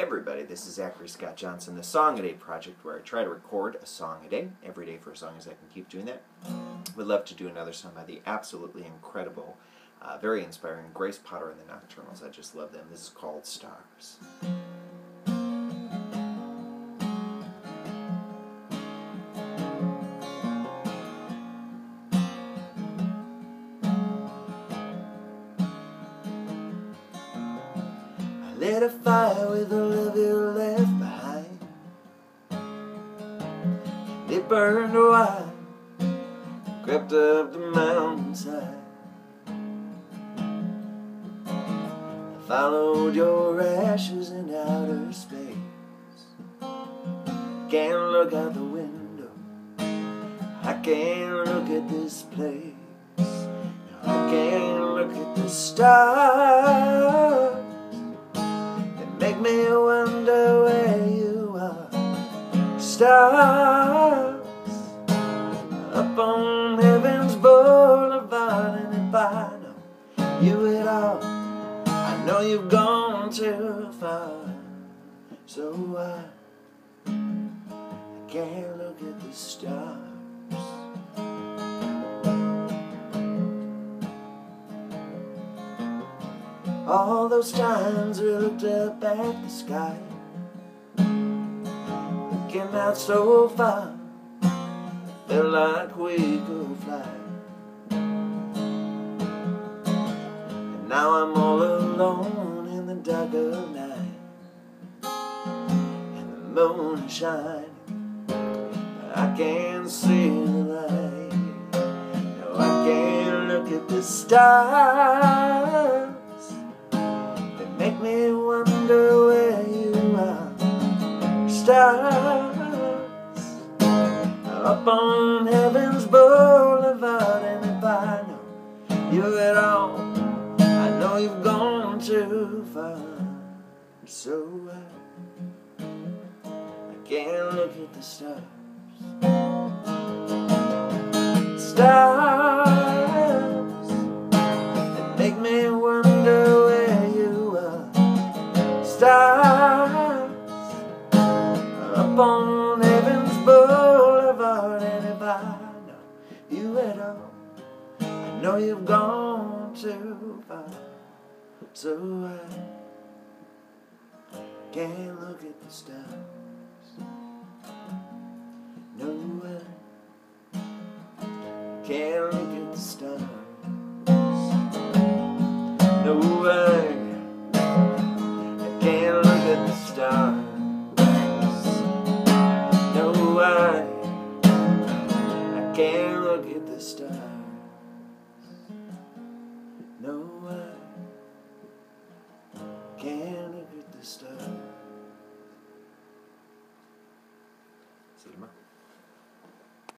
everybody, this is Zachary Scot Johnson, the Song a Day project, where I try to record a song a day, every day for as long as I can keep doing that. Would love to do another song by the absolutely incredible, uh, very inspiring Grace Potter and the Nocturnals. I just love them. This is called Stars. Lit a fire with the love you left behind. And it burned wide, crept up the mountainside. I followed your ashes in outer space. Can't look out the window. I can't look at this place. I can't look at the stars Stars up on heaven's boulevard, and if I know you at all, I know you've gone too far. So I, I can't look at the stars. All those times we looked up at the sky Looking out so far. Felt like we could fly. And now I'm all alone in the dark of night. And the moon is shining I can't see the light. No, I can't look at the stars. They Make me wonder where you are. Stars Up on heaven's boulevard And if I know you at all I know you've gone too far. So I, I can't look at the stars. Stars all. I know you've gone too far so I can't look at the stars. No I can't look at the stars. No I